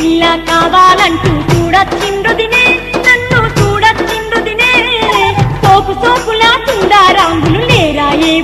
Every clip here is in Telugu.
కావాలంటూ చూడచ్చిండ్రుదినే నన్ను చూడచ్చిండ్రుదినే సోపు సోపులా తుండారాంగులు లేరా ఏ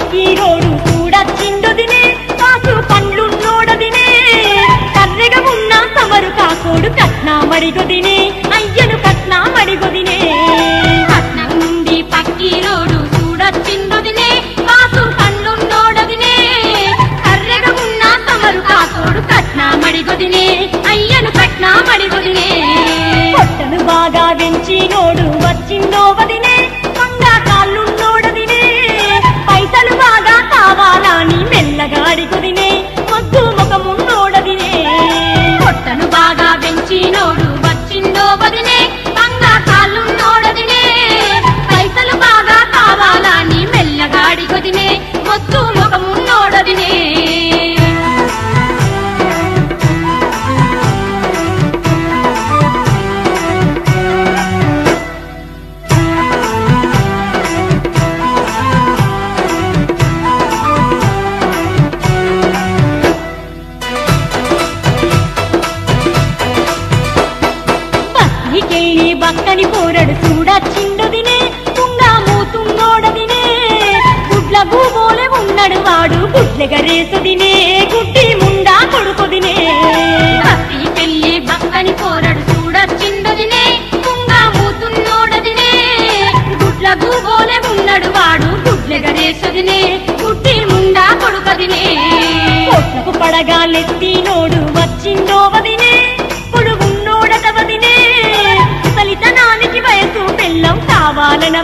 నుండి కూడా చిండొదినే కాసు పండ్లు నోడదినే కర్రెగ ఉన్న సమరు కాకోడు కట్నా మడిగొదినే అయ్యను కట్నా మడిగొదినే పట్నం నుండి పక్కి రోడు చూడచ్చిందదినే కాసు పండ్లున్నోడదినే కర్రెగా ఉన్న సమరు కాతోడు కట్నా మడిగొదినే అయ్యను కట్నా మడిగొదినే పొట్టను బాగా వెంచినోడు వచ్చిందో వదినే మొత్తు ముఖమున్నోడదినే వాడు గుడ్లెగరేసుదినే గుడ్డి ముండా కొడుకుదినే. భక్తి పెళ్ళి భక్తని పోరడు చూడచ్చిండదినే కుంగా మూతున్నోడదినే. గుడ్ల గూబోలే ఉన్నడు వాడు గుడ్లెగరేసదినే గుడ్డి ముండా కొడుకదినే. పొట్టకు పడగాలెత్తినోడు వచ్చిందో వదినే పొడుగున్నోడట వదినే ఫలితనానికి వయసు పెళ్ళం కావాలన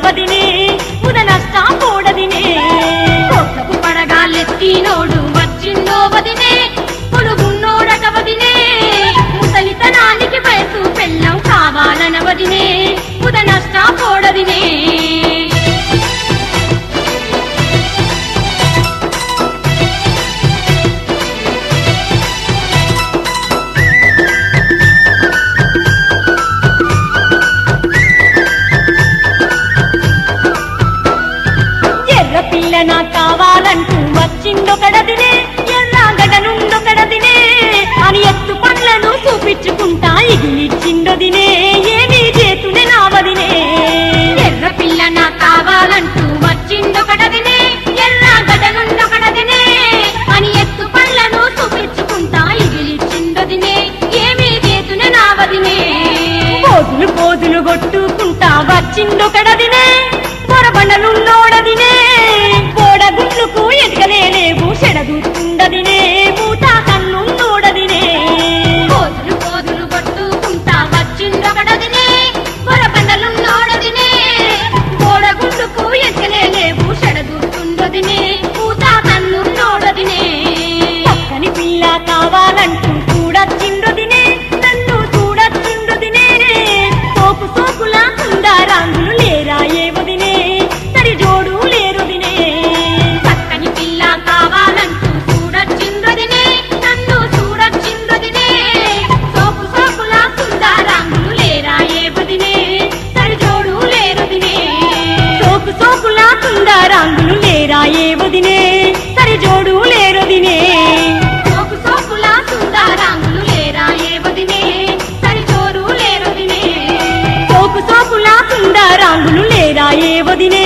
ಕರಿನೇ lindo que గుండా రంగులు లేరా ఏ వదినే? సరి జోడు లేరొదినే. సోపులా కుండా రంగులు లేరా ఏ వదినే?